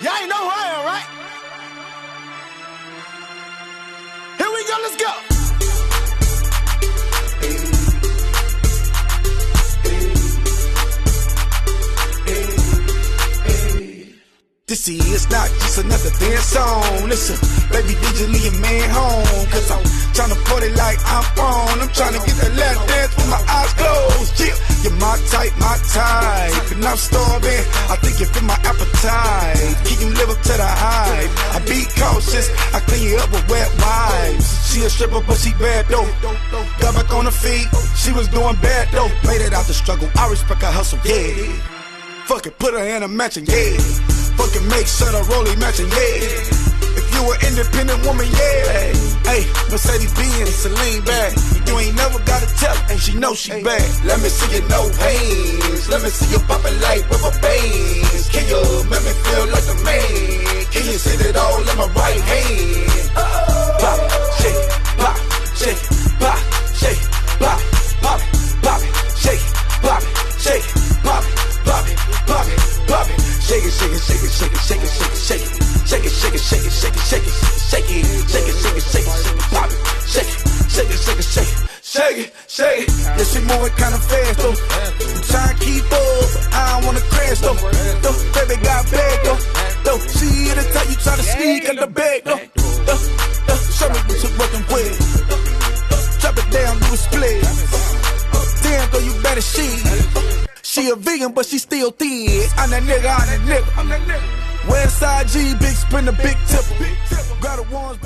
Y'all ain't know who I am, right? Here we go, let's go. This is not just another dance song. Listen, baby, did you leave your man home? Cause I'm trying tryna party like I'm on. I'm tryna get that I'm starving. I think you fit my appetite. Can you live up to the hype? I be cautious. I clean you up with wet wipes. She a stripper, but she bad though. Got back on her feet. She was doing bad though. Made it out the struggle. I respect her hustle. Yeah. Fuck it, put her in a matching, yeah. Fucking make sure the rollie matching, yeah. If you an independent woman, yeah. Hey, Mercedes Benz, Celine bag. You ain't never gotta tell and she know she bad. Let me see your no hands. Me see you popping like rubber bands. Can you make me feel like a man? Can you sit it all in my right hand? Pop, shake, pop, shake, pop, shake, pop, pop, pop, shake, pop, shake, pop, pop, pop, pop, shake it, shake it, shake it, shake it, shake it, shake it, shake it, shake it, shake it, shake it, shake it, shake it, shake it, shake it, shake it, shake it, shake it. Yeah, she moving kinda fast though. I'm trying to keep up, I don't wanna crash though. Though, baby got back though. Though, she the type you try to sneak under bed though. Though, though, show me what you're working with. Drop it down, do a split. Damn, girl, you better she. She a vegan, but she still thin. I'm that nigga, I'm that nigga. Westside G, big sprinter, big tipper. Got the ones.